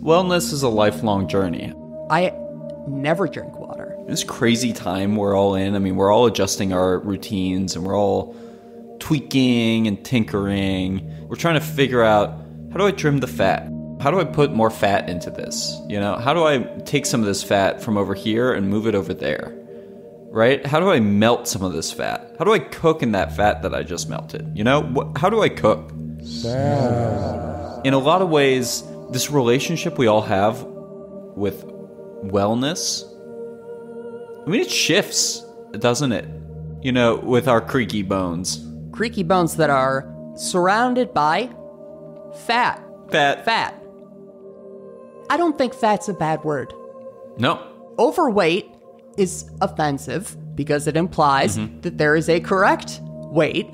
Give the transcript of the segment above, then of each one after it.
wellness is a lifelong journey. I never drink water. This crazy time we're all in. I mean, we're all adjusting our routines and we're all tweaking and tinkering. We're trying to figure out how do I trim the fat? How do I put more fat into this? You know, how do I take some of this fat from over here and move it over there? Right? How do I melt some of this fat? How do I cook in that fat that I just melted? You know, how do I cook? In a lot of ways, this relationship we all have with wellness, I mean, it shifts, doesn't it? You know, with our creaky bones. Creaky bones that are surrounded by fat. Fat. Fat. I don't think fat's a bad word. No. Overweight is offensive because it implies Mm-hmm. that there is a correct weight.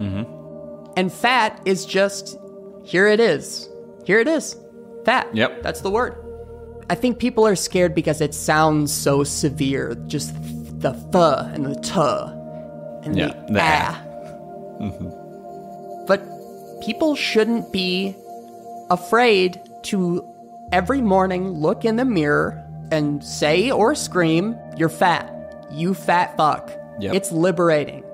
And fat is just here it is. Here it is. Fat. Yep. That's the word. I think people are scared because it sounds so severe. Just the th and the t and Yeah, the the ah. ah. But people shouldn't be afraid to every morning look in the mirror and say or scream, You're fat. You fat fuck. Yep. It's liberating.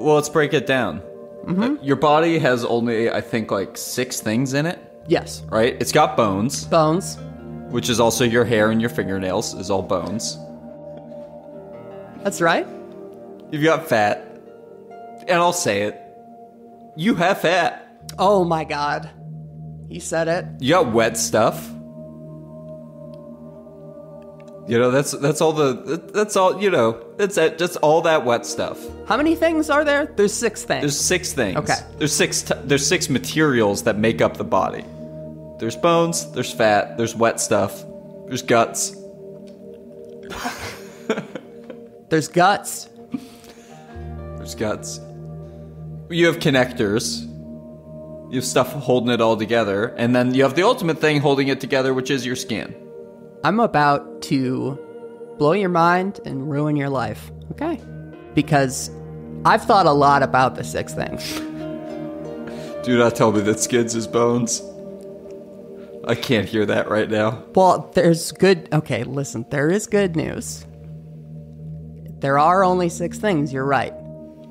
Well, let's break it down. Uh, Your body has only, I think, like six things in it, Yes. right? It's got bones, Bones. which is also your hair and your fingernails, is all bones. That's right. You've got fat, and I'll say it. You have fat. Oh my god. He said it. You got wet stuff. You know, that's that's all the that's all you know. That's it. Just all that wet stuff. How many things are there? There's six things. There's six things. Okay. There's six. T- there's six materials that make up the body. There's bones. There's fat. There's wet stuff. There's guts. There's guts. There's guts. You have connectors. You have stuff holding it all together, and then you have the ultimate thing holding it together, which is your skin. I'm about to blow your mind and ruin your life. Okay? Because I've thought a lot about the six things. Do not tell me that skins is bones. I can't hear that right now. Well, there's good. Okay, listen, there is good news. There are only six things, you're right.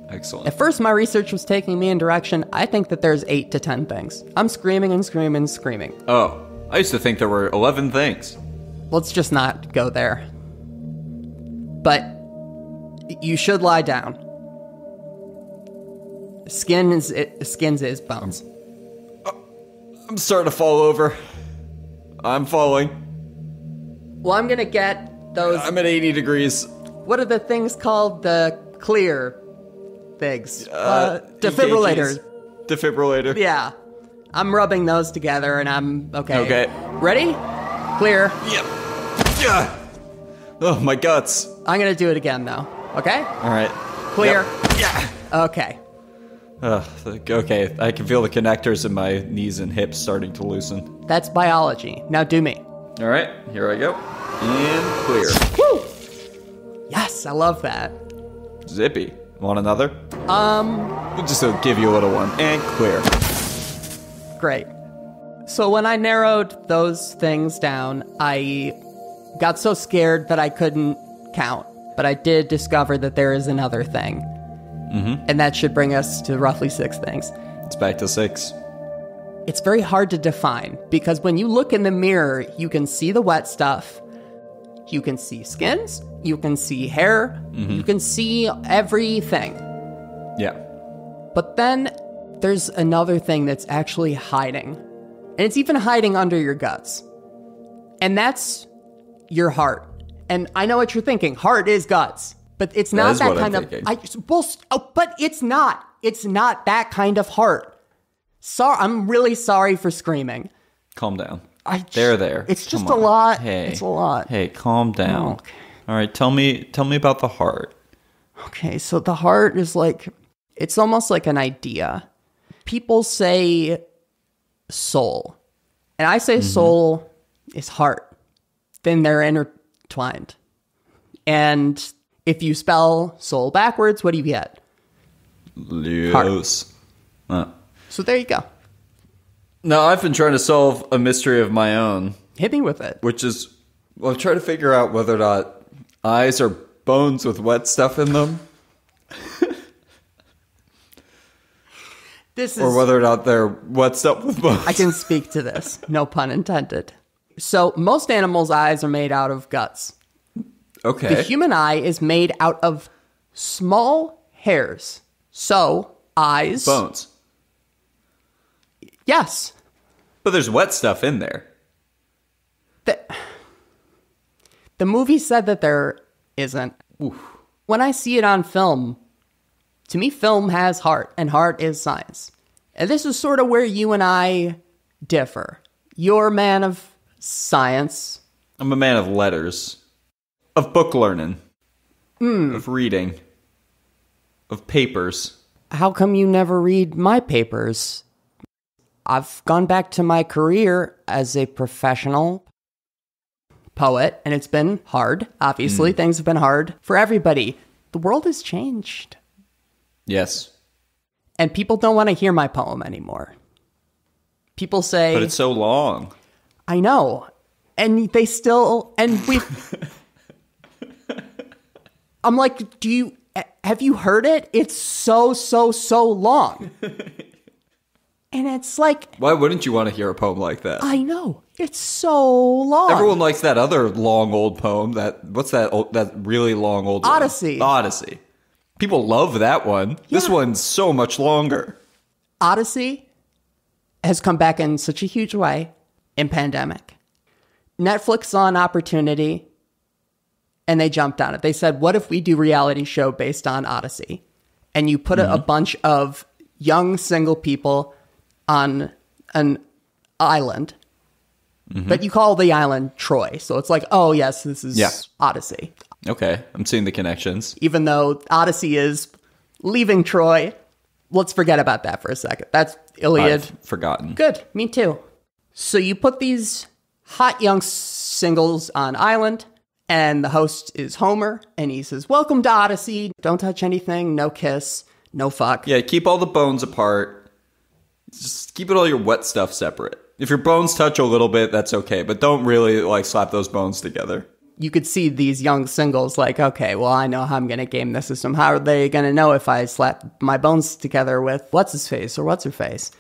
Excellent. At first, my research was taking me in direction. I think that there's eight to ten things. I'm screaming and screaming and screaming. Oh, I used to think there were 11 things. Let's just not go there. But you should lie down. Skin is it, skins is bones. I'm starting to fall over. I'm falling. Well, I'm gonna get those. I'm at 80 degrees. what are the things called? The clear things. Uh, EKGs. defibrillators. Defibrillator. Yeah. I'm rubbing those together and I'm okay. Okay. Ready? Clear. Yep. Yeah. Oh, my guts. I'm gonna do it again though. Okay? All right. Clear. Yep. Yeah. Okay. Ugh, okay, I can feel the connectors in my knees and hips starting to loosen. That's biology. Now do me. All right, here I go. And clear. Woo! Yes, I love that. Zippy. Want another? Um, Just to give you a little one. And clear. great. So when I narrowed those things down, I got so scared that I couldn't count. But I did discover that there is another thing. Mm-hmm. And that should bring us to roughly six things. It's back to six. It's very hard to define because when you look in the mirror, you can see the wet stuff. You can see skins, you can see hair, you can see everything. Yeah. But then there's another thing that's actually hiding. And it's even hiding under your guts. And that's your heart. And I know what you're thinking. Heart is guts. But it's not that what I'm kind of thinking. I well, oh, but it's not. It's not that kind of heart. Sorry, I'm really sorry for screaming. Calm down. I j- there, there. It's just a lot. Hey. It's a lot. Hey, calm down. okay. All right, tell me tell me about the heart. Okay, so the heart is like it's almost like an idea. People say soul. And I say mm-hmm. soul is heart. Then they're intertwined. And if you spell soul backwards, what do you get? Leos. Uh. So there you go. Now, I've been trying to solve a mystery of my own Hit me with it. which is well, I'm trying to figure out whether or not eyes are bones with wet stuff in them, This is or whether or not they're wet stuff with bones. I can speak to this. No pun intended. So most animals' eyes are made out of guts. Okay. The human eye is made out of small hairs. So eyes. bones. Yes. But there's wet stuff in there. The, the movie said that there isn't. When I see it on film, to me, film has heart, and heart is science. And this is sort of where you and I differ. You're a man of science. I'm a man of letters, of book learning, of reading, of papers. How come you never read my papers? I've gone back to my career as a professional poet, and it's been hard. Obviously, hmm. things have been hard for everybody. The world has changed, Yes, and people don't want to hear my poem anymore. People say, but it's so long. I know. And they still, and we. I'm like, do you, have you heard it? It's so, so, so long. and it's like, Why wouldn't you want to hear a poem like that? I know. It's so long. Everyone likes that other long old poem. That what's that? Old, that really long old one? Odyssey. Odyssey. People love that one. This one's so much longer. Odyssey has come back in such a huge way in pandemic. Netflix saw an opportunity and they jumped on it. They said, "What if we do reality show based on Odyssey?" And you put a, a mm-hmm. bunch of young single people on an island. Mm-hmm. But you call the island Troy. So it's like, "Oh, yes, this is Yeah. Odyssey." Okay, I'm seeing the connections. even though Odyssey is leaving Troy. Let's forget about that for a second. That's Iliad. I've forgotten. Good, me too. So you put these hot young singles on island, and the host is Homer, and he says, Welcome to Odyssey. Don't touch anything, no kiss, no fuck. Yeah, keep all the bones apart. Just keep it all your wet stuff separate. If your bones touch a little bit, that's okay, but don't really like slap those bones together. You could see these young singles like, okay, well, I know how I'm going to game the system. How are they going to know if I slap my bones together with what's his face or what's her face?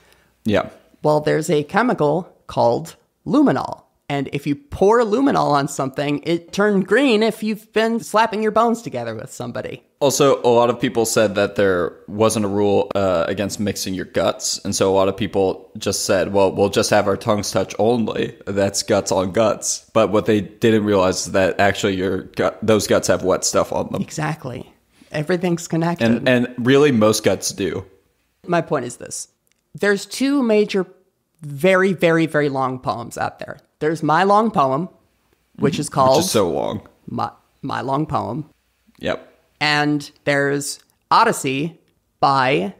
Yeah. Well, there's a chemical called luminol. And if you pour luminol on something, it turned green if you've been slapping your bones together with somebody. Also, a lot of people said that there wasn't a rule uh, against mixing your guts, and so a lot of people just said, "Well, we'll just have our tongues touch only. That's guts on guts." But what they didn't realize is that actually your gut, those guts have wet stuff on them, Exactly. Everything's connected. and and really most guts do. My point is this there's two major, very, very, very long poems out there. There's my long poem, which is called Which is so long. my, my Long Poem. Yep. And there's Odyssey by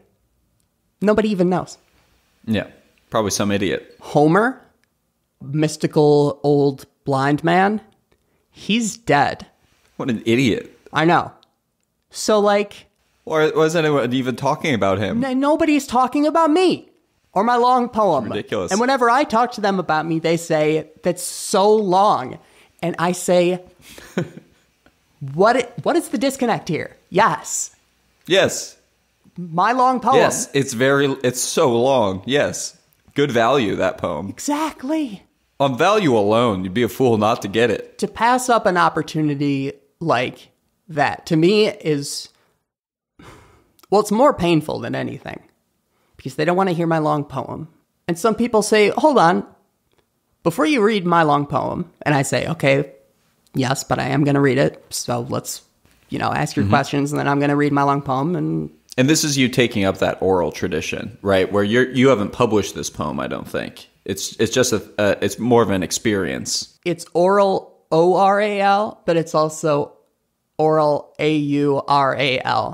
nobody even knows. Yeah. Probably some idiot. Homer, mystical old blind man, he's dead. What an idiot. I know. So, like, Why was anyone even talking about him? n- nobody's talking about me or my long poem. Ridiculous. And whenever I talk to them about me, they say, that's so long. And I say, what, what is the disconnect here? Yes. Yes. My long poem. Yes. It's very. It's so long. Yes. Good value that poem. Exactly. On value alone, you'd be a fool not to get it. to pass up an opportunity like that to me is well it's more painful than anything because they don't want to hear my long poem and some people say hold on before you read my long poem and i say okay yes but i am going to read it so let's you know ask your questions and then i'm going to read my long poem and And this is you taking up that oral tradition, right? Where you're you haven't published this poem, I don't think. It's it's just a uh, it's more of an experience. it's oral o r a l but it's also oral a u r a l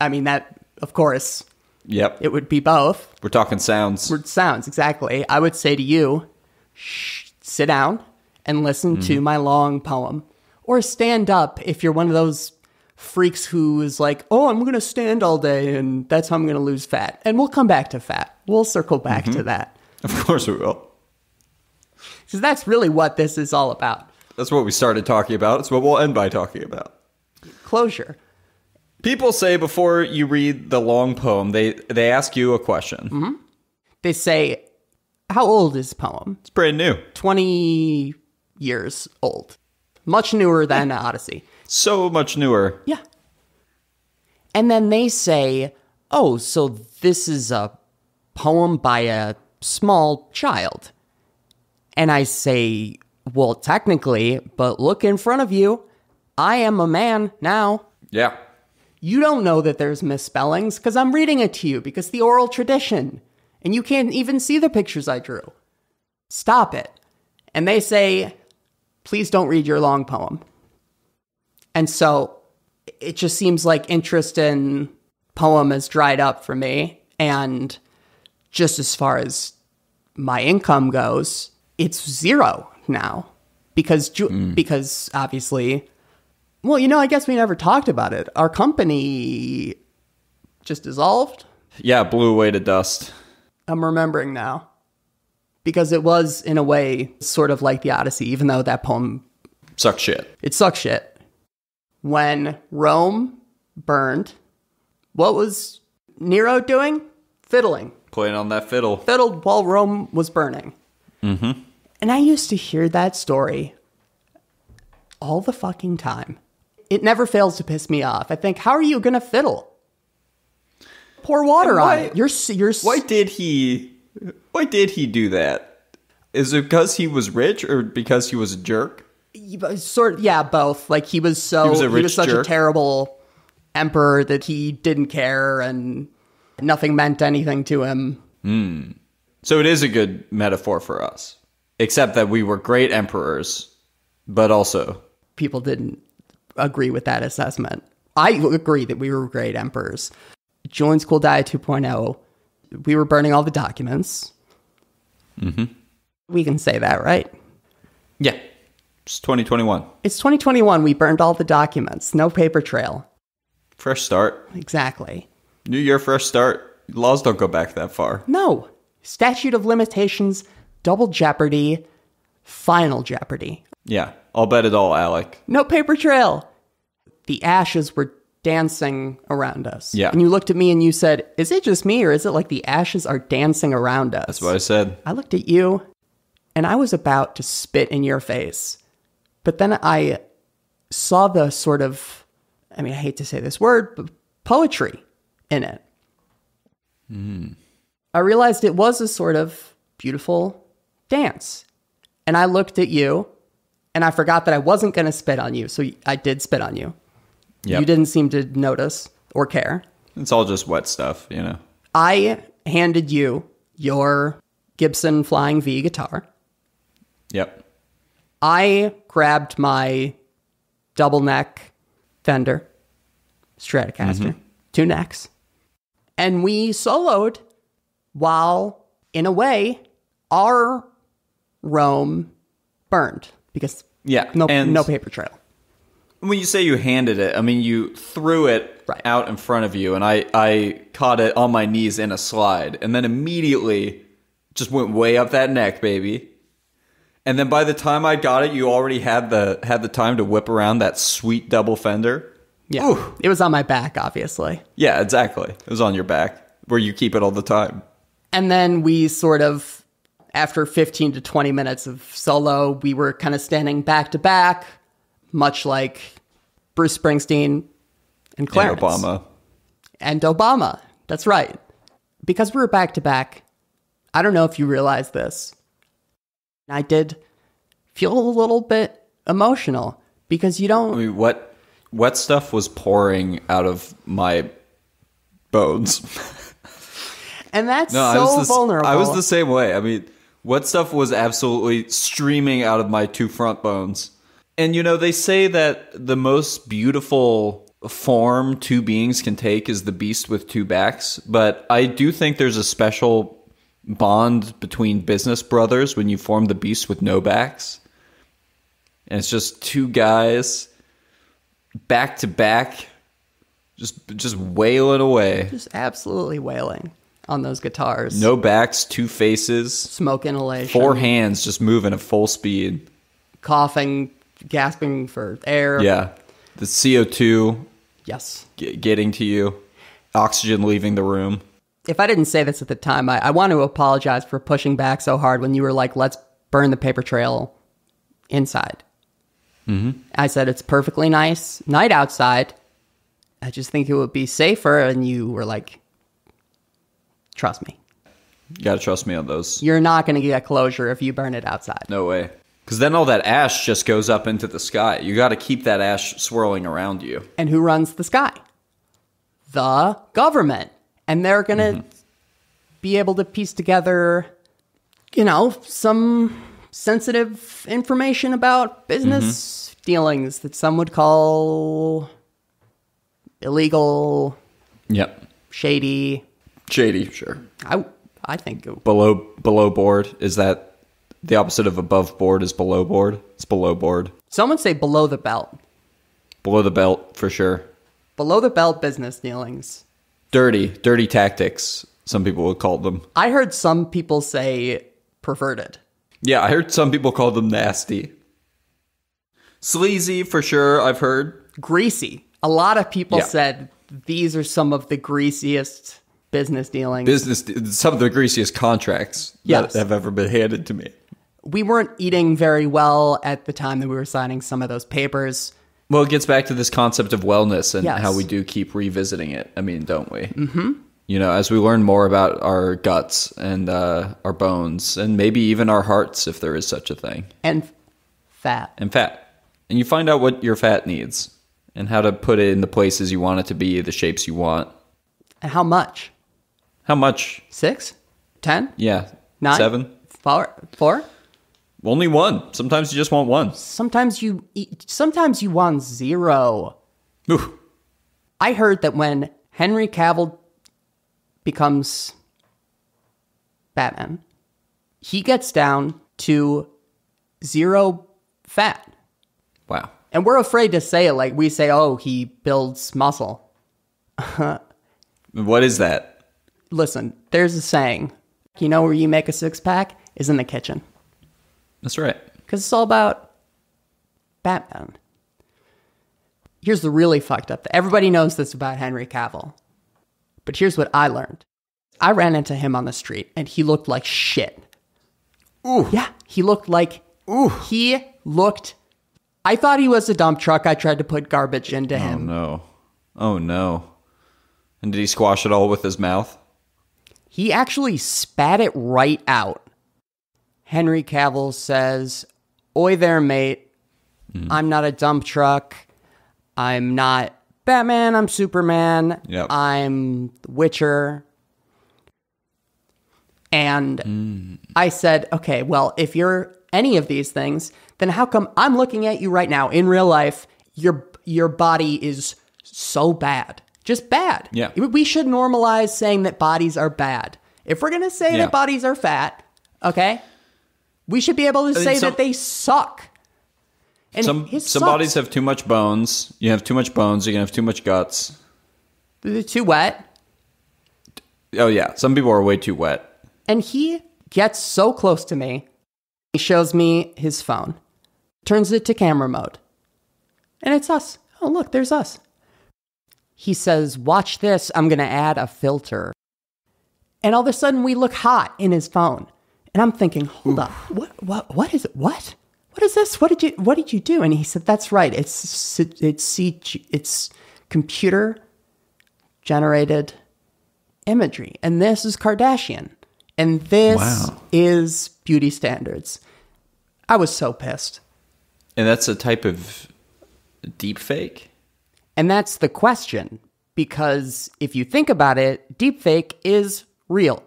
i mean that of course Yep. it would be both We're talking sounds. word sounds exactly i would say to you shh, sit down and listen to mm-hmm. my long poem or stand up if you're one of those freaks who is like oh i'm gonna stand all day and that's how i'm gonna lose fat and we'll come back to fat we'll circle back to mm-hmm. that Of course we will. Because that's really what this is all about. That's what we started talking about. It's what we'll end by talking about. Closure. People say before you read the long poem, they they ask you a question. Mm-hmm. They say, How old is the poem? It's brand new. 20 years old. Much newer than Odyssey. So much newer. Yeah. And then they say, oh, so this is a poem by a small child. And I say, well, technically, but look in front of you. I am a man now. Yeah. You don't know that there's misspellings because I'm reading it to you because the oral tradition. And you can't even see the pictures I drew. Stop it. And they say, please don't read your long poem. And so it just seems like interest in poem has dried up for me. And just as far as my income goes, it's zero now because Ju- hmm. because obviously, well, you know, I guess we never talked about it. Our company just dissolved. Yeah, blew away to dust. I'm remembering now because it was in a way sort of like the Odyssey, even though that poem Suck shit. it sucks shit. When Rome burned, what was Nero doing? Fiddling. Playing on that fiddle. Fiddled while Rome was burning. Mm-hmm. And I used to hear that story all the fucking time. It never fails to piss me off. I think, how are you gonna fiddle? Pour water And on why- it. You're you're Why did he why did he do that? Is it because he was rich or because he was a jerk? sort of, yeah both like he was so He was he was such jerk? a terrible emperor that he didn't care and nothing meant anything to him hmm. So it is a good metaphor for us. Except that we were great emperors, but also people didn't agree with that assessment i agree that we were great emperors julian school diet 2.0 we were burning all the documents mm-hmm. we can say that right Yeah. It's 2021. it's 2021 we burned all the documents no paper trail Fresh start. exactly New year, fresh start. Laws don't go back that far. No. Statute of limitations, double jeopardy, final jeopardy. Yeah. I'll bet it all, Alec. No paper trail. The ashes were dancing around us. Yeah. And you looked at me and you said, Is it just me or is it like the ashes are dancing around us? That's what I said. I looked at you and I was about to spit in your face. But then I saw the sort of, I mean, I hate to say this word, but poetry in it. Hmm. I realized it was a sort of beautiful dance. And I looked at you and I forgot that I wasn't going to spit on you. So I did spit on you. Yep. You didn't seem to notice or care. It's all just wet stuff, you know. I handed you your Gibson Flying V guitar. Yep. I grabbed my double neck Fender Stratocaster, mm-hmm. two necks, and we soloed while, in a way, our Rome burned because Yeah. no and no paper trail. When you say you handed it, I mean you threw it Right. out in front of you, and I I caught it on my knees in a slide, and then immediately just went way up that neck, baby. And then by the time I got it, you already had the had the time to whip around that sweet double fender. Yeah, Ooh. it was on my back, obviously. Yeah, exactly. It was on your back where you keep it all the time. And then we sort of, after 15 to 20 minutes of solo, we were kind of standing back to back, much like Bruce Springsteen and And Obama. And Obama. That's right. Because we were back to back, I don't know if you realize this. I did feel a little bit emotional because you don't. mean, wet wet stuff was pouring out of my bones. And that's No, I so was the, vulnerable. I was the same way. I mean, wet stuff was absolutely streaming out of my two front bones. And you know, they say that the most beautiful form two beings can take is the beast with two backs, but I do think there's a special bond between business brothers when you form the beast with no backs. And it's just two guys back to back just just wailing away. just absolutely wailing. On those guitars. No backs, two faces, Smoke inhalation. four hands just moving at full speed. coughing, gasping for air. Yeah. The CO2 Yes. ge- getting to you, oxygen leaving the room. If I didn't say this at the time, I, I want to apologize for pushing back so hard when you were like, let's burn the paper trail inside. Mm-hmm. I said, it's perfectly nice night outside. I just think it would be safer. And you were like, trust me. You gotta trust me on those. You're not going to get closure if you burn it outside. No way. Because then all that ash just goes up into the sky. You gotta keep that ash swirling around you. And who runs the sky? The government. And they're going to mm-hmm. be able to piece together, you know, some sensitive information about business mm-hmm. dealings that some would call illegal, Yep. shady. Shady, sure. I, I think it- Below below board is that the opposite of above board is below board. It's below board. Someone say below the belt. Below the belt for sure. Below the belt business dealings. Dirty, dirty tactics. Some people would call them. I heard some people say perverted. Yeah, I heard some people call them nasty. Sleazy for sure. I've heard. greasy. A lot of people Yeah. said these are some of the greasiest business dealings. Business, some of the greasiest contracts Yes. that have ever been handed to me. we weren't eating very well at the time that we were signing some of those papers. Well, it gets back to this concept of wellness and Yes. how we do keep revisiting it. I mean, don't we? Mm-hmm. You know, as we learn more about our guts and uh, our bones, and maybe even our hearts, if there is such a thing, And fat. and fat, and you find out what your fat needs and how to put it in the places you want it to be, the shapes you want. And how much? How much? Six? Ten? Yeah, Nine? seven. Four? Four? Only one. Sometimes you just want one. Sometimes you eat, sometimes you want zero. Ooh. I heard that when Henry Cavill becomes Batman, he gets down to zero fat. Wow. And we're afraid to say it like we say, oh, he builds muscle. What is that? Listen, there's a saying, you know where you make a six pack is in the kitchen. That's right. Because it's all about Batman. Here's the really fucked up thing. Everybody knows this about Henry Cavill. But here's what I learned. I ran into him on the street and he looked like shit. Ooh. Yeah, he looked like ooh. He looked I thought he was a dump truck. I tried to put garbage into Oh him. no. Oh no. And did he squash it all with his mouth? He actually spat it right out. Henry Cavill says, Oi there, mate. Mm-hmm. I'm not a dump truck. I'm not Batman. I'm Superman. Yep. I'm The Witcher. And mm. I said, okay, well, if you're any of these things, then how come I'm looking at you right now in real life? Your your body is so bad, just bad. Yeah. we should normalize saying that bodies are bad. If we're gonna say Yeah. that bodies are fat, okay, we should be able to say some- that they suck. And Some some sucks. bodies have too much bones. You have too much bones. You can have too much guts. They're too wet. Oh yeah, some people are way too wet. And he gets so close to me. He shows me his phone, turns it to camera mode. And it's us. Oh, look, there's us. He says, Watch this. I'm going to add a filter. And all of a sudden, we look hot in his phone. And I'm thinking, Hold up. What, what, what is it? What? What is this? What did you, what did you do? And he said, That's right. It's, it's, it's computer generated imagery. And this is Kardashian. And this Wow. is beauty standards. I was so pissed. And that's a type of deep fake. And that's the question. Because if you think about it, deepfake is real.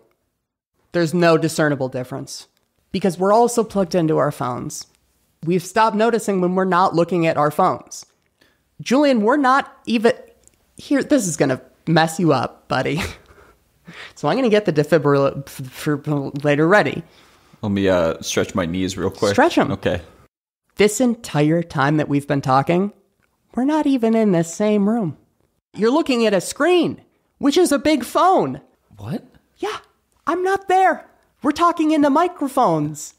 There's no discernible difference. Because we're also plugged into our phones. We've stopped noticing when we're not looking at our phones. Julian, we're not even. Here, this is going to mess you up, buddy. so I'm going to get the defibrillator later ready. Let me uh, stretch my knees real quick. Stretch them. Okay. This entire time that we've been talking, we're not even in the same room. You're looking at a screen, which is a big phone. What? Yeah. I'm not there. We're talking into microphones.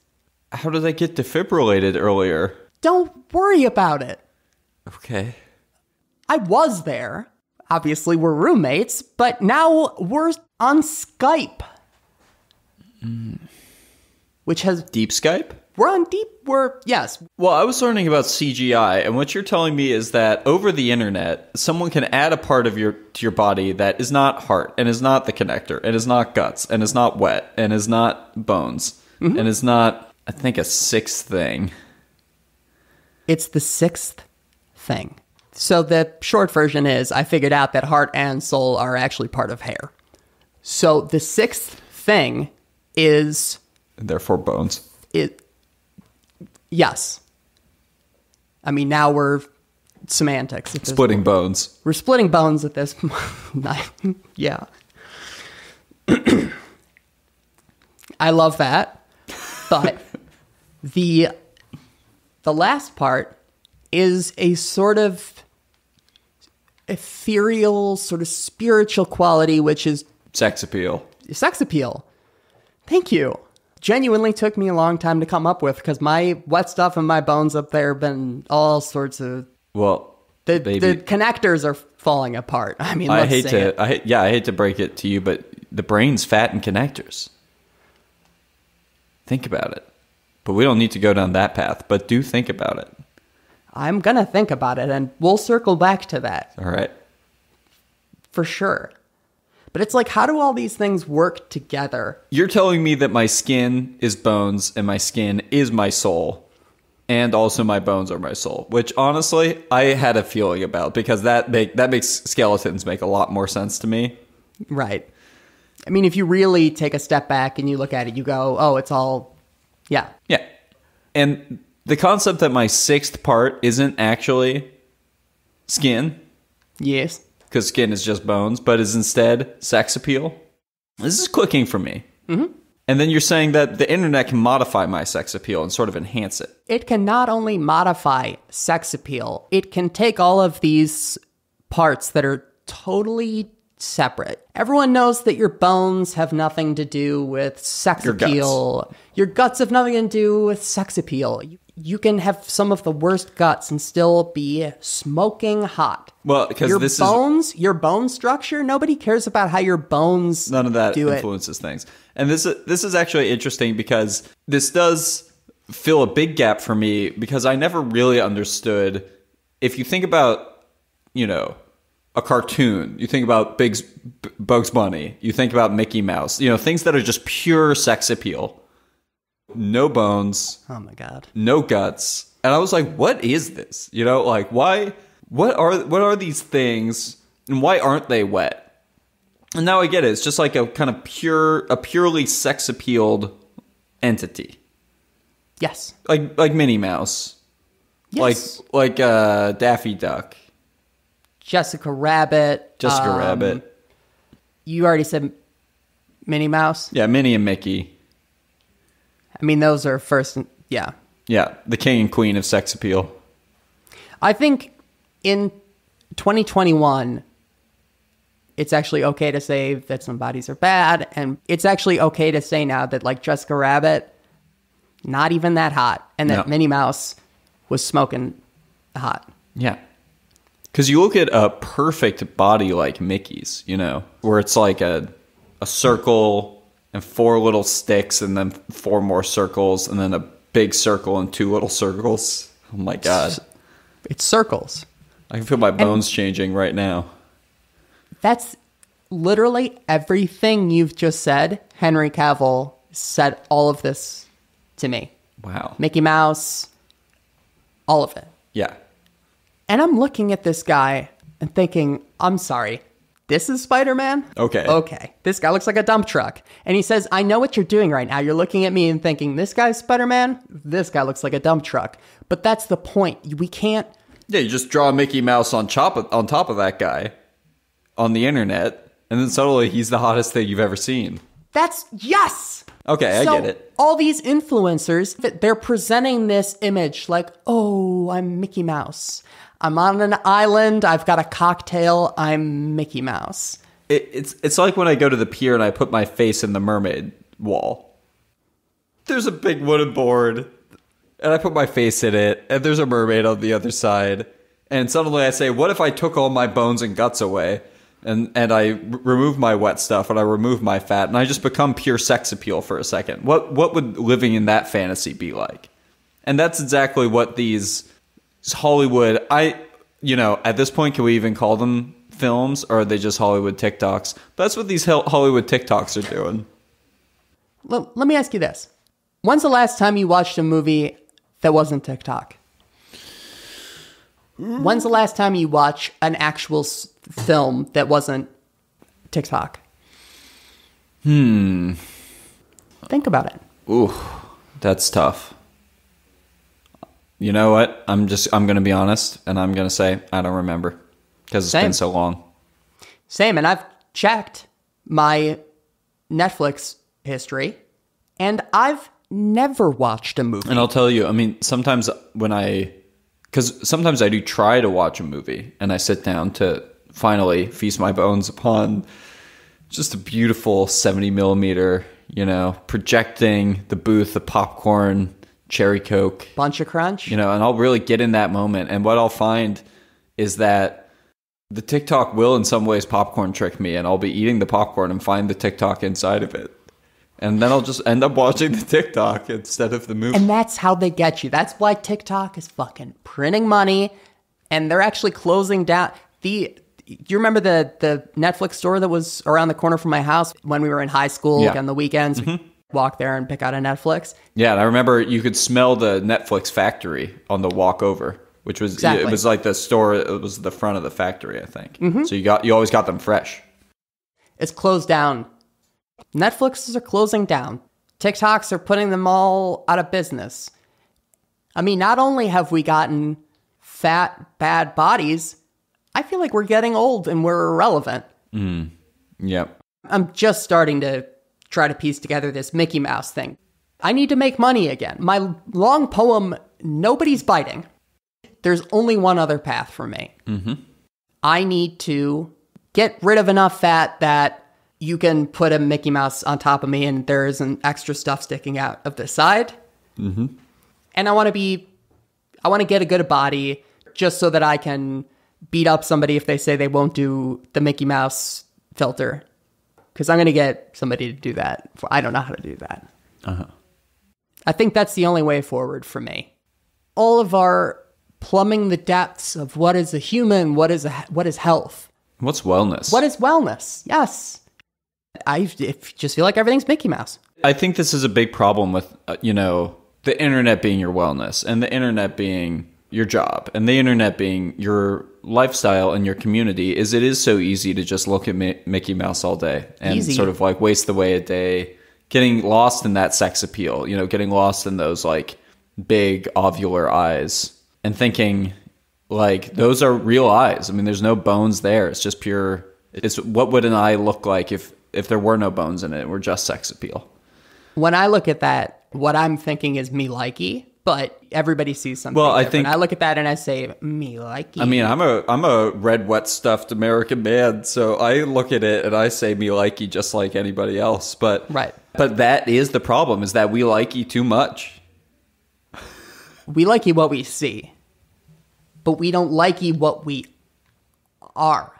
How did I get defibrillated earlier? Don't worry about it. Okay. I was there. Obviously, we're roommates, but now we're on Skype. Mm. Which has, Deep Skype? We're on deep, we're, yes, Well, I was learning about CGI, and what you're telling me is that over the internet, someone can add a part of your to your body that is not heart, and is not the connector, and is not guts, and is not wet, and is not bones, mm-hmm. and is not, I think, a sixth thing. it's the sixth thing. So the short version is I figured out that heart and soul are actually part of hair. So the sixth thing is And therefore, bones. it yes. I mean now we're semantics. Splitting bones. We're splitting bones at this night. yeah. I love that. But the the last part is a sort of ethereal, sort of spiritual quality, which is Sex appeal. sex appeal. Thank you. Genuinely took me a long time to come up with because my wet stuff and my bones up there have been all sorts of Well, the, the connectors are falling apart. I mean, I hate to, it. I yeah, I hate to break it to you, but the brain's fat and connectors. Think about it. But we don't need to go down that path, but do think about it. I'm gonna think about it, and we'll circle back to that All right. for sure. But it's like, how do all these things work together? You're telling me that my skin is bones and my skin is my soul, and also my bones are my soul. Which honestly, I had a feeling about because that make that makes skeletons make a lot more sense to me. Right. I mean, if you really take a step back and you look at it, you go, oh, it's all, yeah, Yeah, and the concept that my sixth part isn't actually skin, yes. Because skin is just bones, but is instead sex appeal. This is clicking for me. Mm-hmm. And then you're saying that the internet can modify my sex appeal and sort of enhance it. It can not only modify sex appeal, it can take all of these parts that are totally separate. Everyone knows that your bones have nothing to do with sex Your guts. appeal. Your guts have nothing to do with sex appeal. You can have some of the worst guts and still be smoking hot. Well, because your this is bones, your bone structure, nobody cares about how your bones none of that do it. influences things. And this is this is actually interesting because this does fill a big gap for me because I never really understood if you think about, you know, a cartoon, you think about Big Bugs Bunny, you think about Mickey Mouse, you know, things that are just pure sex appeal. No bones, Oh my god. no guts. And I was like, what is this? You know, like why what are what are these things and why aren't they wet? And now I get it. It's just like a kind of pure a purely sex appealed entity. Yes. Like like Minnie Mouse. Yes. Like like uh Daffy Duck. Jessica Rabbit. Jessica um, Rabbit. You already said Minnie Mouse. Yeah, Minnie and Mickey. I mean, those are first. Yeah. Yeah, the king and queen of sex appeal. I think in 2021, it's actually okay to say that some bodies are bad. And it's actually okay to say now that, like, Jessica Rabbit, not even that hot. And that No. Minnie Mouse was smoking hot. Yeah. Because you look at a perfect body like Mickey's, you know, where it's like a, a circle and four little sticks and then four more circles and then a big circle and two little circles. Oh my God. It's circles. I can feel my bones changing right now. That's literally everything you've just said. Henry Cavill said all of this to me. Wow. Mickey Mouse, all of it. Yeah. And I'm looking at this guy and thinking, I'm sorry, this is Spider Man? Okay. Okay. This guy looks like a dump truck. And he says, I know what you're doing right now. You're looking at me and thinking, this guy's Spider Man? This guy looks like a dump truck. But that's the point. We can't. Yeah, you just draw Mickey Mouse on top of, on top of that guy on the internet, and then suddenly he's the hottest thing you've ever seen. That's yes! Okay, I get it. All these influencers, they're presenting this image like, oh, I'm Mickey Mouse. I'm on an island. I've got a cocktail. I'm Mickey Mouse. it, it's it's like when I go to the pier and I put my face in the mermaid wall. There's a big wooden board, and I put my face in it, and there's a mermaid on the other side, and suddenly I say, "What if I took all my bones and guts away?" And and I remove my wet stuff and I remove my fat and I just become pure sex appeal for a second. What what would living in that fantasy be like? And that's exactly what these Hollywood. I you know at this point can we even call them films or are they just Hollywood TikToks? That's what these Hollywood TikToks are doing. Let me ask you this. When's the last time you watched a movie that wasn't TikTok? When's the last time you watched an actual s- film that wasn't TikTok? Hmm. Think about it. Ooh, that's tough. You know what? I'm just I'm gonna be honest and I'm gonna say I don't remember because it's Same. been so long. Same, and I've checked my Netflix history, and I've never watched a movie. And I'll tell you, I mean, sometimes when I, because sometimes I do try to watch a movie and I sit down to finally feast my bones upon just a beautiful 70 millimeter, you know, projecting the booth, the popcorn, cherry coke, Bunch of Crunch. you know, and I'll really get in that moment. And what I'll find is that the TikTok will, in some ways, popcorn trick me, and I'll be eating the popcorn and find the TikTok inside of it. And then I'll just end up watching the TikTok instead of the movie. And that's how they get you. That's why TikTok is fucking printing money, and they're actually closing down the. Do you remember the the Netflix store that was around the corner from my house when we were in high school? Yeah. Like on the weekends, we'd walk there and pick out a Netflix. Yeah, and I remember you could smell the Netflix factory on the walk over, which was Exactly. it was like the store. It was the front of the factory, I think. Mm-hmm. So you got you always got them fresh. It's closed down. Netflixes are closing down. TikToks are putting them all out of business. I mean, not only have we gotten fat, bad bodies, I feel like we're getting old and we're irrelevant. Mm. Yep. I'm just starting to try to piece together this Mickey Mouse thing. I need to make money again. My long poem, Nobody's Biting. There's only one other path for me. Mm-hmm. I need to get rid of enough fat that you can put a Mickey Mouse on top of me and there isn't extra stuff sticking out of the side. Mm-hmm. And I want to be, I want to get a good body just so that I can beat up somebody if they say they won't do the Mickey Mouse filter because I'm going to get somebody to do that. I don't know how to do that. I think that's the only way forward for me. All of our plumbing the depths of what is a human, what is a, what is health, What's wellness? what is wellness. Yes, I just feel like everything's Mickey Mouse. I think this is a big problem with uh, you know the internet being your wellness and the internet being your job and the internet being your lifestyle and your community is it is so easy to just look at Mi- Mickey Mouse all day and Easy. sort of like waste away a day getting lost in that sex appeal you know getting lost in those like big ovular eyes and thinking like those are real eyes i mean there's no bones there it's just pure it's what would an eye look like if if there were no bones in it were just sex appeal When I look at that, what I'm thinking is me likey, but everybody sees something. Well, I different. think- I look at that and I say me likey. I mean, I'm a I'm a red wet stuffed American man, so I look at it and I say me likey just like anybody else. But Right. But that is the problem: is that we likey too much. we likey what we see, but we don't likey what we are.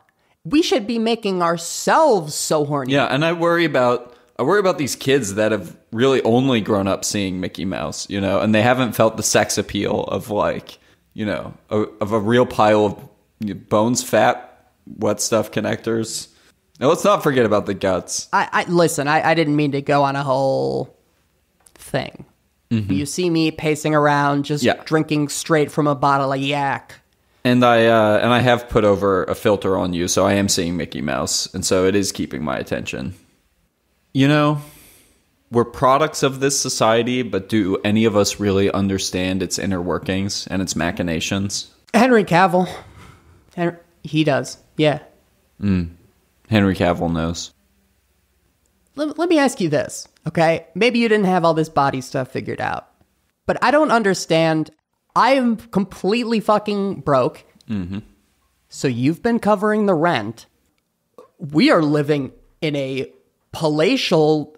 We should be making ourselves so horny. Yeah, and I worry about I worry about these kids that have really only grown up seeing Mickey Mouse, you know, and they haven't felt the sex appeal of like, you know, a, of a real pile of bones, fat, wet stuff connectors. Now let's not forget about the guts. I, I listen. I, I didn't mean to go on a whole thing. You see me pacing around, just Mm-hmm. Yeah. drinking straight from a bottle of yak. And I uh, and I have put over a filter on you, so I am seeing Mickey Mouse, and so it is keeping my attention. You know, we're products of this society, but do any of us really understand its inner workings and its machinations? Henry Cavill, Hen- he does. Yeah. Henry Cavill knows. Let, let me ask you this, okay? Maybe you didn't have all this body stuff figured out, but I don't understand. I am completely fucking broke. Mm-hmm. So you've been covering the rent. we are living in a palatial,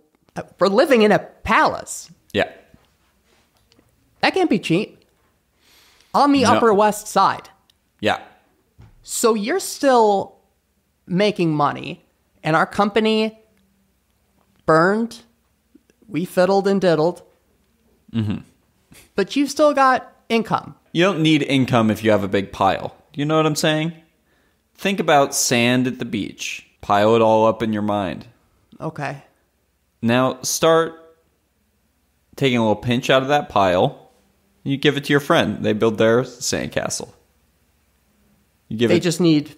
we're living in a palace. Yeah. That can't be cheap. On the No. Upper West Side. Yeah. So you're still making money, and our company burned. We fiddled and diddled. Mm-hmm. But you've still got income. You don't need income if you have a big pile. You know what I'm saying? Think about sand at the beach. Pile it all up in your mind. Okay. Now start taking a little pinch out of that pile. You give it to your friend. They build their sandcastle. You give They it. just need.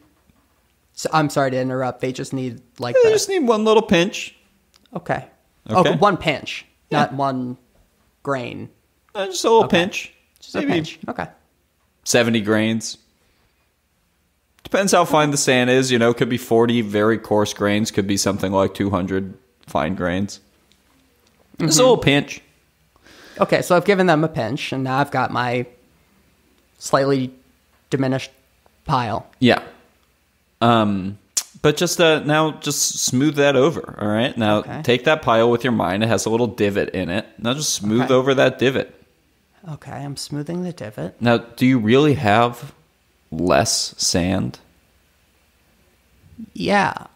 I'm sorry to interrupt. They just need like they the, just need one little pinch. okay. Okay. Okay. One pinch, not one grain. Uh, Just a little Okay. pinch. Just a pinch. Okay. 70 grains. Depends how fine the sand is. You know, could be 40 very coarse grains, could be something like 200 fine grains. It's a little pinch. Okay. So I've given them a pinch, and now I've got my slightly diminished pile. Yeah. Um, but just uh, now, just smooth that over. All right. Now, Okay. take that pile with your mind. It has a little divot in it. Now, just smooth Okay. over that divot. Okay. I'm smoothing the divot. Now, do you really have less sand? Yeah.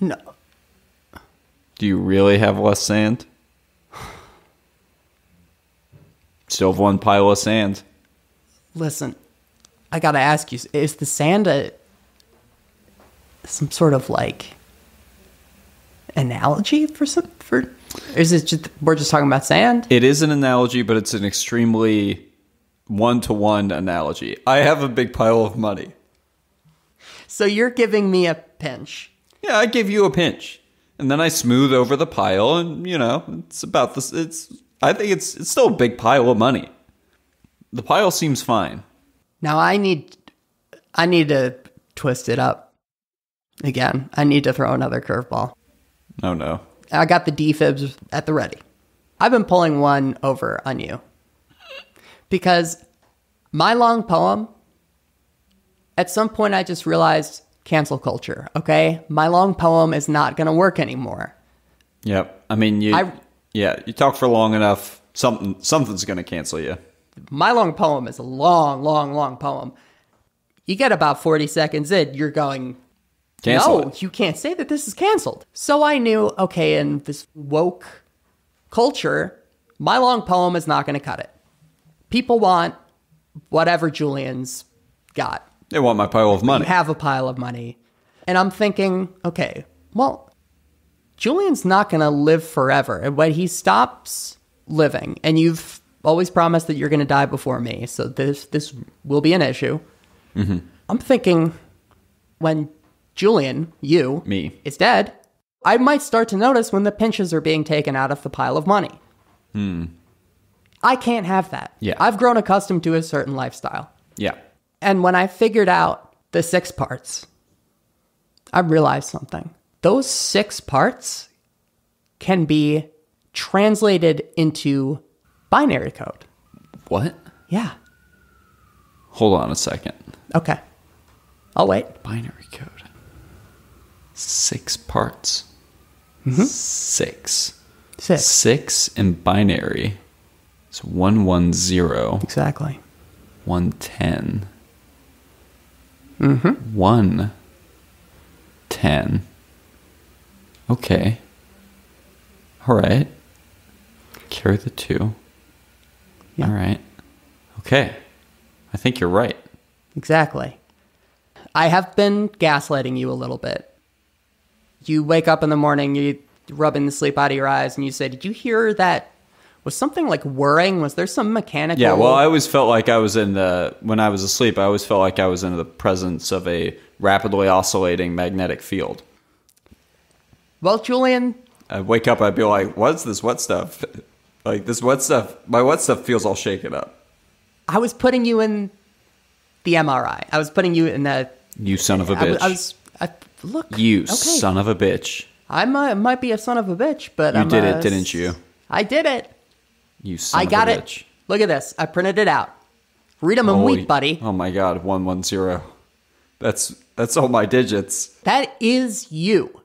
No. Do you really have less sand? Still have one pile of sand. Listen, I gotta ask you: Is the sand a some sort of like analogy for some for? Is it just we're just talking about sand? It is an analogy, but it's an extremely one to one analogy. I have a big pile of money. So you're giving me a pinch. Yeah, I give you a pinch, and then I smooth over the pile, and you know, it's about this. It's I think it's it's still a big pile of money. The pile seems fine. Now I need I need to twist it up again. I need to throw another curveball. Oh no, I got the defibs at the ready. I've been pulling one over on you because my long poem. At some point, I just realized cancel culture. Okay, my long poem is not going to work anymore. Yep. I mean, you. I- yeah, you talk for long enough. Something something's gonna cancel you. My long poem is a long, long, long poem. You get about forty seconds in, you're going, Cancel no, it. you can't say that this is canceled. So I knew, okay, in this woke culture, my long poem is not going to cut it. People want whatever Julian's got. They want my pile of money. You have a pile of money. And I'm thinking, okay, well, Julian's not going to live forever. And when he stops living, and you've always promised that you're going to die before me, so this this will be an issue. Mm-hmm. I'm thinking when Julian, you, Me. is dead, I might start to notice when the pinches are being taken out of the pile of money. Hmm. I can't have that. Yeah. I've grown accustomed to a certain lifestyle. yeah. And when I figured out the six parts, I realized something. Those six parts can be translated into binary code. What? Yeah. Hold on a second. Okay. I'll wait. Binary code. Six parts. Six. Six. Six in binary. It's one one zero. Exactly. One ten. Mm-hmm. One ten. Okay. All right. Carry the two. Yeah. All right. Okay. I think you're right. Exactly. I have been gaslighting you a little bit. You wake up in the morning, you rubbing the sleep out of your eyes, and you say, Did you hear that? Was something like whirring? Was there some mechanical? Yeah, well, I always felt like I was in the when I was asleep. I always felt like I was in the presence of a rapidly oscillating magnetic field. well, Julian, I'd wake up, I'd be like, "What's this wet stuff? Like this wet stuff? My wet stuff feels all shaken up." I was putting you in the MRI. I was putting you in the. You son of a bitch! I was. I, look. you okay. son of a bitch! I might, might be a son of a bitch, but You I'm did a- it, didn't you? I did it. You son I of got it. bitch! Look at this. I printed it out. Read them and Holy- weep, buddy. Oh my god, one one zero. That's that's all my digits. That is you.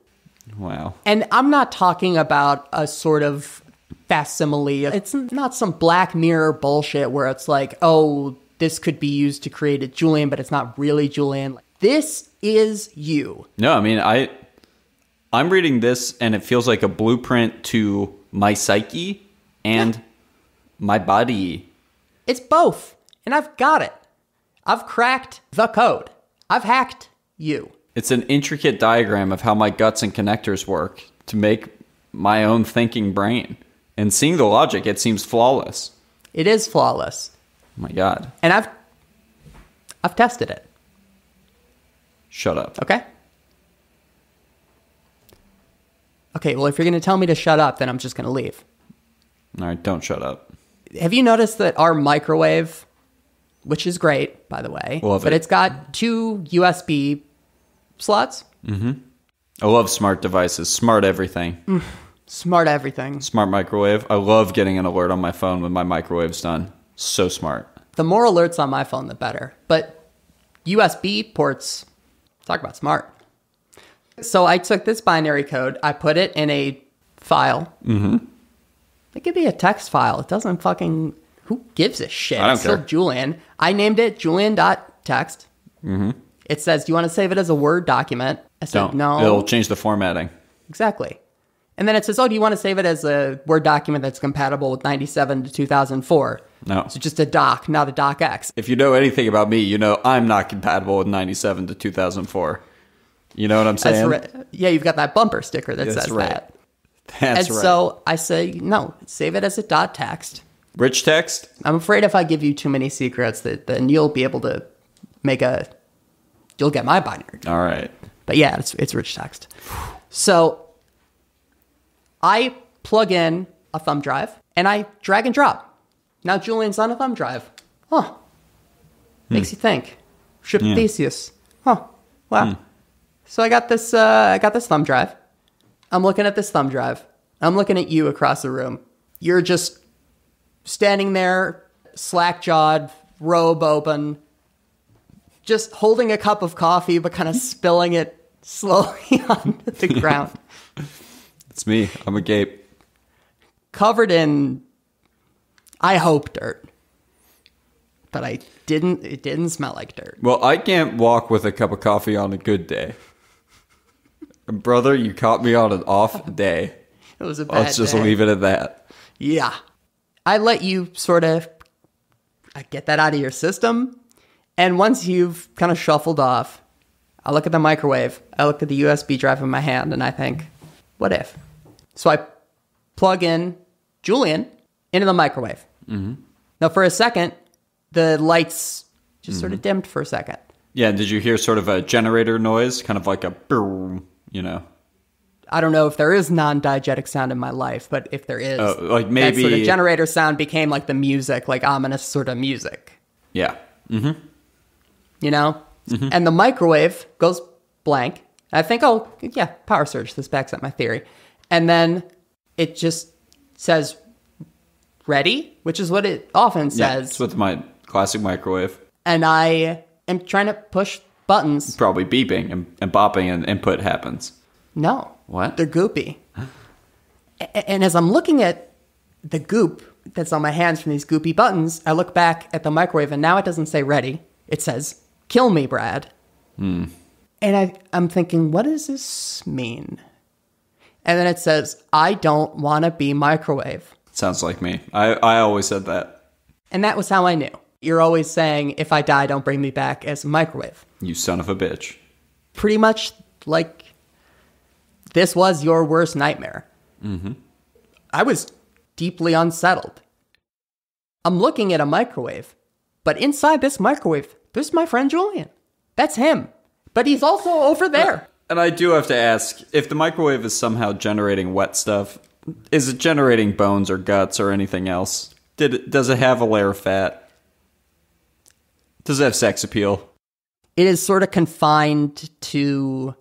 Wow. And I'm not talking about a sort of facsimile. It's not some Black Mirror bullshit where it's like, oh, this could be used to create a Julian, but it's not really Julian. This is you. No, I mean I I'm reading this and it feels like a blueprint to my psyche and my body. It's both. And I've got it. I've cracked the code. I've hacked you. It's an intricate diagram of how my guts and connectors work to make my own thinking brain. And seeing the logic, it seems flawless. It is flawless. Oh my god. And I've I've tested it. Shut up. Okay? Okay, well if you're going to tell me to shut up, then I'm just going to leave. All right, don't shut up. Have you noticed that our microwave, which is great, by the way, Love but it. it's got two USB slots? Mm hmm. I love smart devices, smart everything. Smart everything. Smart microwave. I love getting an alert on my phone when my microwave's done. So smart. The more alerts on my phone, the better. But USB ports, talk about smart. So I took this binary code, I put it in a file. Mm-hmm. It could be a text file. It doesn't fucking. Who gives a shit? I don't it's care. Julian. I named it Julian.text. Mm-hmm. It says, Do you want to save it as a Word document? I said, Don't. No. It'll change the formatting. Exactly. And then it says, Oh, do you want to save it as a Word document that's compatible with 97 to 2004? No. So just a doc, not a docx. If you know anything about me, you know I'm not compatible with 97 to 2004. You know what I'm saying? right. Yeah, you've got that bumper sticker that That's says right. that. That's and right. so I say, no, save it as a dot text. Rich text? I'm afraid if I give you too many secrets, that then you'll be able to make a, you'll get my binary. All right. But yeah, it's it's rich text. So I plug in a thumb drive and I drag and drop. Now Julian's on a thumb drive. Huh. Makes you think. Ship Yeah. Theseus. Huh. Wow. So I got this uh, I got this thumb drive. I'm looking at this thumb drive. I'm looking at you across the room. You're just standing there, slack jawed, robe open, just holding a cup of coffee, but kind of spilling it slowly onto the ground, It's me. I'm a gape. covered in, I hope, dirt. But I didn't, it didn't smell like dirt. Well, I can't walk with a cup of coffee on a good day. Brother, you caught me on an off day. It was a bad Let's just day. leave it at that. Yeah. I let you sort of uh, get that out of your system. And once you've kind of shuffled off, I look at the microwave, I look at the USB drive in my hand, and I think, what if? So I plug in Julian into the microwave. Mm-hmm. Now, for a second, the lights just sort of dimmed for a second. Yeah, did you hear sort of a generator noise? Kind of like a boom, you know? I don't know if there is non-diegetic sound in my life, but if there is, Oh, like that sort of generator sound became like the music, like ominous sort of music. Yeah. you know? Mm-hmm. And the microwave goes blank. I think, oh, yeah, power surge. This backs up my theory. And then it just says ready, which is what it often says. Yeah, it's with my classic microwave. and I am trying to push buttons. Probably beeping and, and bopping and input happens. No. What? They're goopy. And as I'm looking at the goop that's on my hands from these goopy buttons, I look back at the microwave and now it doesn't say ready. It says, kill me, Brad. Hmm. And I, I'm thinking, what does this mean? And then it says, I don't want to be microwave. Sounds like me. I, I always said that. And that was how I knew. You're always saying, if I die, don't bring me back as a microwave. You son of a bitch. Pretty much like this was your worst nightmare. Mm-hmm. I was deeply unsettled. I'm looking at a microwave, but inside this microwave, there's my friend Julian. That's him. But he's also over there. And I do have to ask if the microwave is somehow generating wet stuff, is it generating bones or guts or anything else? Did it, does it have a layer of fat? Does it have sex appeal? it is sort of confined to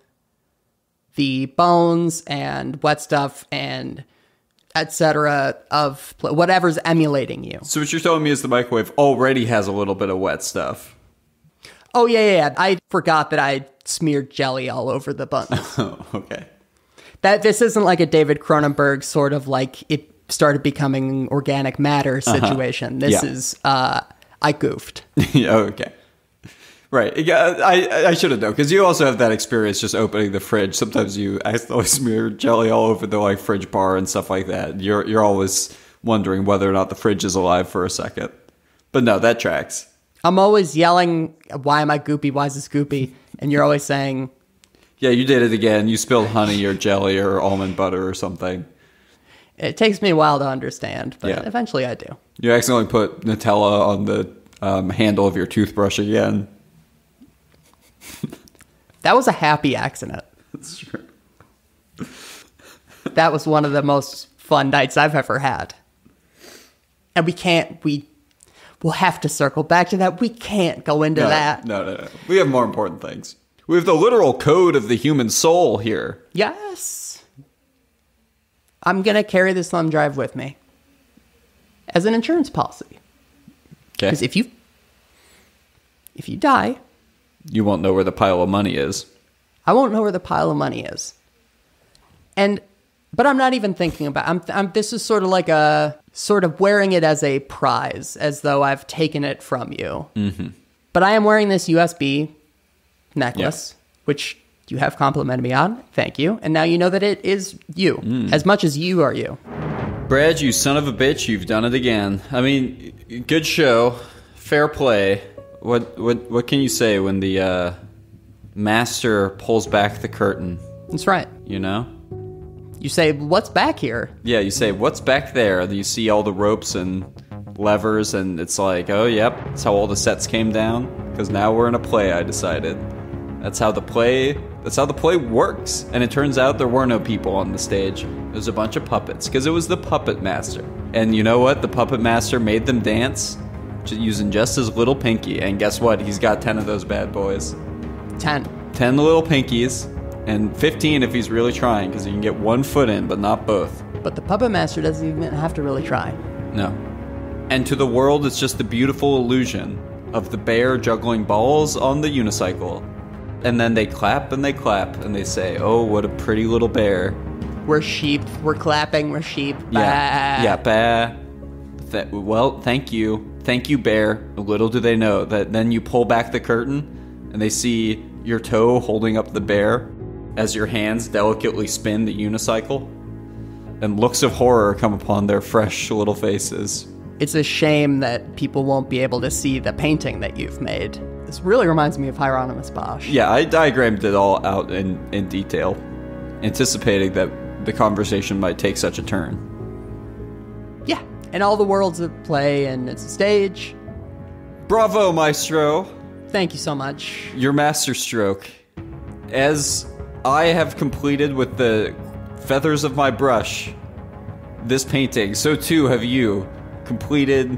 the bones and wet stuff and etc of whatever's emulating you So what you're telling me is the microwave already has a little bit of wet stuff. Oh yeah, yeah, yeah. I forgot that I smeared jelly all over the buns. Oh, okay. that this isn't like a David Cronenberg sort of like it started becoming organic matter situation. This Yeah. is uh I goofed. yeah, okay. Right. Yeah, I I should have known because you also have that experience just opening the fridge. Sometimes you accidentally smear jelly all over the like fridge bar and stuff like that. You're you're always wondering whether or not the fridge is alive for a second. But no, that tracks. I'm always yelling, "Why am I goopy? Why is this goopy?" And you're always saying, Yeah, you did it again. You spilled honey or jelly or almond butter or something. "It takes me a while to understand, but Yeah. eventually I do." You accidentally put Nutella on the um, handle of your toothbrush again. That was a happy accident. That's true. That was one of the most fun nights I've ever had. And we can't we we'll have to circle back to that. We can't go into No, that. no, no, no. We have more important things. We have the literal code of the human soul here. Yes. I'm going to carry this thumb drive with me as an insurance policy. Okay. Cuz if you if you die, You won't know where the pile of money is. I won't know where the pile of money is. And but I'm not even thinking about I'm, I'm this is sort of like a sort of wearing it as a prize as though I've taken it from you. Mm-hmm. But I am wearing this USB necklace which you have complimented me on. Thank you. And now you know that it is you as much as you are you. Brad, you son of a bitch, you've done it again. I mean, good show, fair play. What what what can you say when the uh, master pulls back the curtain? That's right. You know? You say what's back here? Yeah, you say, "What's back there?" You see all the ropes and levers, and it's like, "Oh, yep, that's how all the sets came down." Because now we're in a play. I decided. That's how the play. That's how the play works. And it turns out there were no people on the stage. It was a bunch of puppets because it was the puppet master. And you know what? The puppet master made them dance using just his little pinky. And guess what? He's got ten of those bad boys. 10. 10 little pinkies and 15 if he's really trying because he can get one foot in but not both But the puppet master doesn't even have to really try. no and to the world it's just the beautiful illusion of the bear juggling balls on the unicycle and then they clap and they clap and they say oh what a pretty little bear We're sheep. We're clapping. We're sheep. yeah yeah bah. Th- well thank you thank you bear little do they know that then you pull back the curtain and they see your toe holding up the bear as your hands delicately spin the unicycle and looks of horror come upon their fresh little faces It's a shame that people won't be able to see the painting that you've made. This really reminds me of Hieronymus Bosch. yeah i diagrammed it all out in, in detail anticipating that the conversation might take such a turn Yeah. And all the worlds of play, and it's a stage. bravo maestro Thank you so much. your master stroke. As I have completed with the feathers of my brush this painting, so too have you completed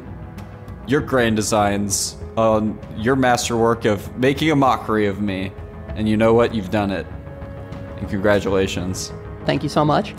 your grand designs on your masterwork of making a mockery of me. And you know what? You've done it. And congratulations. Thank you so much.